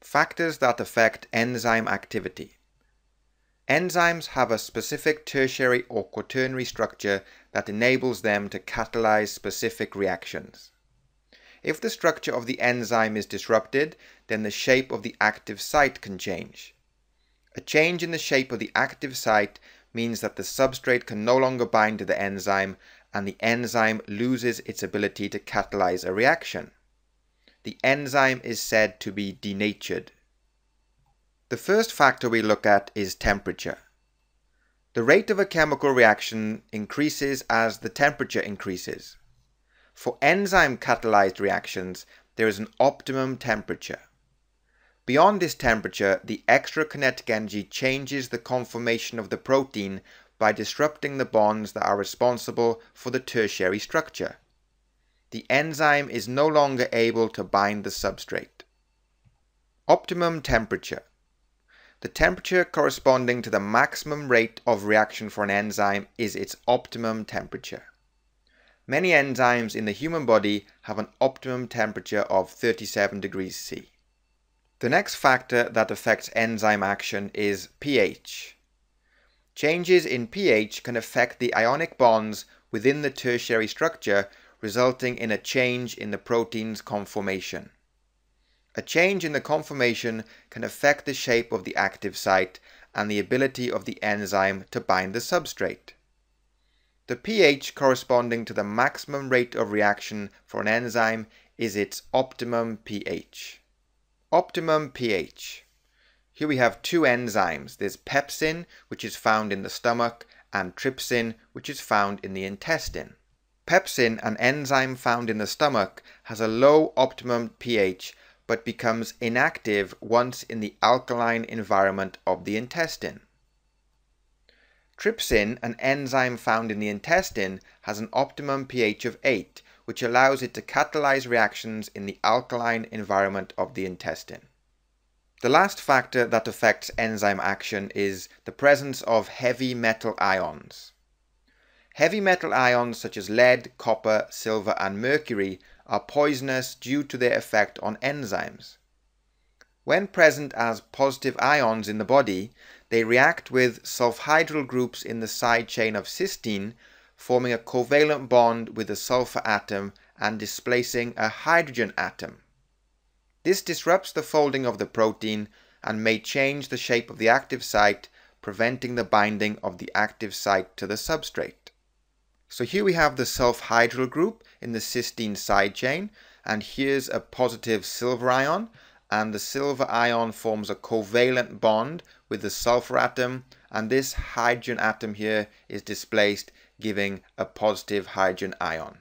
Factors that affect enzyme activity. Enzymes have a specific tertiary or quaternary structure that enables them to catalyze specific reactions. If the structure of the enzyme is disrupted, then the shape of the active site can change. A change in the shape of the active site means that the substrate can no longer bind to the enzyme and the enzyme loses its ability to catalyze a reaction. The enzyme is said to be denatured. The first factor we look at is temperature. The rate of a chemical reaction increases as the temperature increases. For enzyme catalyzed reactions, there is an optimum temperature. Beyond this temperature, the extra kinetic energy changes the conformation of the protein by disrupting the bonds that are responsible for the tertiary structure. The enzyme is no longer able to bind the substrate. Optimum temperature. The temperature corresponding to the maximum rate of reaction for an enzyme is its optimum temperature. Many enzymes in the human body have an optimum temperature of 37 degrees C. The next factor that affects enzyme action is pH. Changes in pH can affect the ionic bonds within the tertiary structure resulting in a change in the protein's conformation. A change in the conformation can affect the shape of the active site and the ability of the enzyme to bind the substrate. The pH corresponding to the maximum rate of reaction for an enzyme is its optimum pH. Optimum pH. Here we have two enzymes. There's pepsin, which is found in the stomach, and trypsin, which is found in the intestine. Pepsin, an enzyme found in the stomach, has a low optimum pH but becomes inactive once in the alkaline environment of the intestine. Trypsin, an enzyme found in the intestine, has an optimum pH of 8, which allows it to catalyze reactions in the alkaline environment of the intestine. The last factor that affects enzyme action is the presence of heavy metal ions. Heavy metal ions such as lead, copper, silver and mercury are poisonous due to their effect on enzymes. When present as positive ions in the body, they react with sulfhydryl groups in the side chain of cysteine, forming a covalent bond with the sulfur atom and displacing a hydrogen atom. This disrupts the folding of the protein and may change the shape of the active site, preventing the binding of the active site to the substrate. So here we have the sulfhydryl group in the cysteine side chain, and here's a positive silver ion, and the silver ion forms a covalent bond with the sulfur atom, and this hydrogen atom here is displaced, giving a positive hydrogen ion.